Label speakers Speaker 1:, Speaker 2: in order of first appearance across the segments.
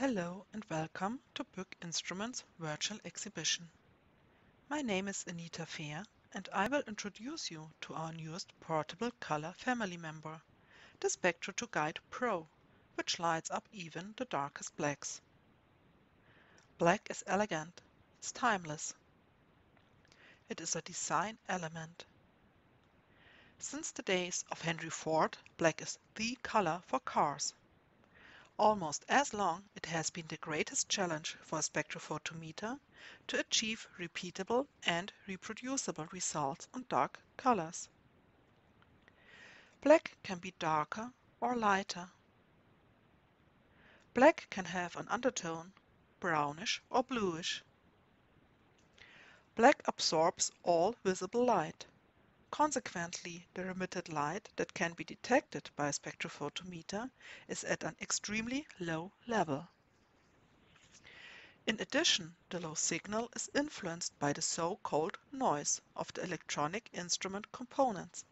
Speaker 1: Hello and welcome to BYK Instruments Virtual Exhibition. My name is Anita Fehr and I will introduce you to our newest portable color family member, the spectro2guide Pro, which lights up even the darkest blacks. Black is elegant, it's timeless. It is a design element. Since the days of Henry Ford, black is the color for cars Almost as long it has been the greatest challenge for a spectrophotometer to achieve repeatable and reproducible results on dark colors. Black can be darker or lighter. Black can have an undertone, brownish or bluish. Black absorbs all visible light. Consequently, the emitted light that can be detected by a spectrophotometer is at an extremely low level. In addition, the low signal is influenced by the so-called noise of the electronic instrument components.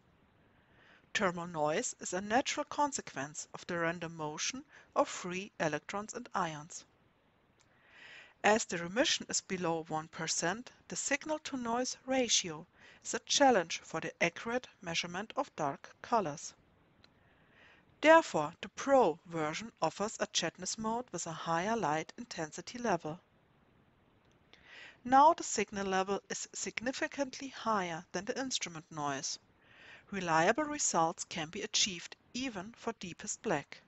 Speaker 1: Thermal noise is a natural consequence of the random motion of free electrons and ions. As the emission is below 1%, the signal-to-noise ratio is a challenge for the accurate measurement of dark colors. Therefore, the Pro version offers a jetness mode with a higher light intensity level. Now the signal level is significantly higher than the instrument noise. Reliable results can be achieved even for deepest black.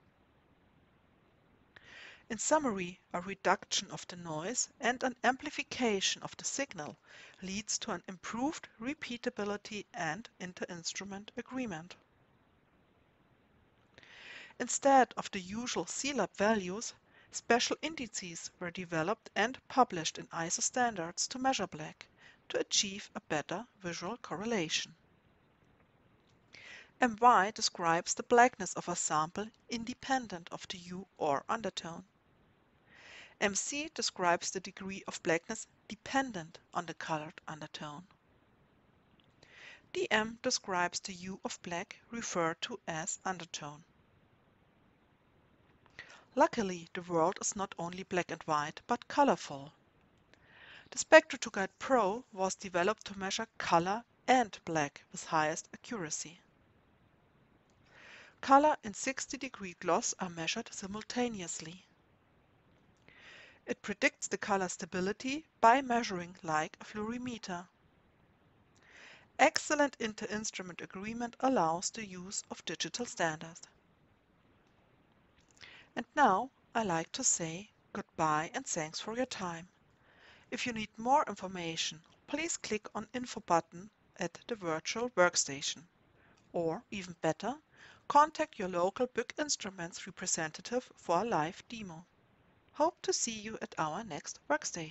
Speaker 1: In summary, a reduction of the noise and an amplification of the signal leads to an improved repeatability and inter-instrument agreement. Instead of the usual CIELAB values, special indices were developed and published in ISO standards to measure black to achieve a better visual correlation. MY describes the blackness of a sample independent of the hue or undertone. MC describes the degree of blackness dependent on the colored undertone. DM describes the hue of black referred to as undertone. Luckily, the world is not only black and white, but colorful. The Spectro2 Pro was developed to measure color and black with highest accuracy. Color and 60 degree gloss are measured simultaneously. It predicts the color stability by measuring like a fluorimeter. Excellent inter-instrument agreement allows the use of digital standards. And now I like to say goodbye and thanks for your time. If you need more information, please click on info button at the virtual workstation. Or even better, contact your local BYK Instruments representative for a live demo. Hope to see you at our next workstation.